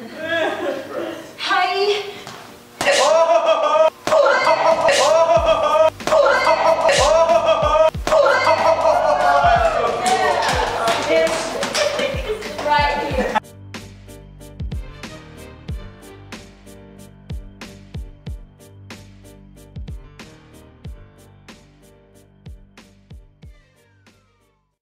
Yeah.